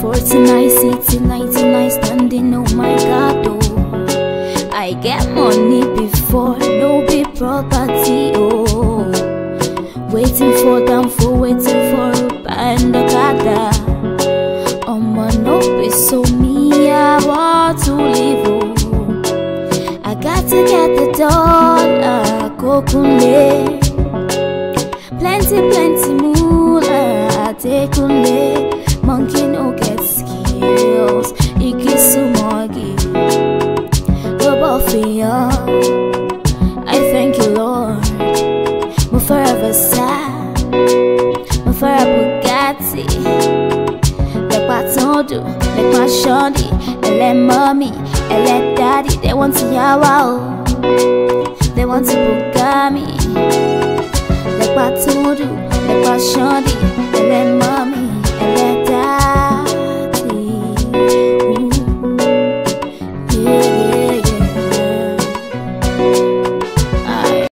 Forty-nine, city, ninety-nine, standing. Oh my God, oh. I get money before, no be property. Oh, waiting for Danfo waiting for Uber and Okada. I'ma no so. The dollar, kokunle. Plenty, plenty moolah, tekunle. Monkey no get skills, ikisumogi. Fear. I thank you, Lord. My forever sad, my forever Bugatti. Tondu, like my and let mommy, let daddy. They want to yawa, they want to Bugami. Like my tondu, like my shandy, and let mommy.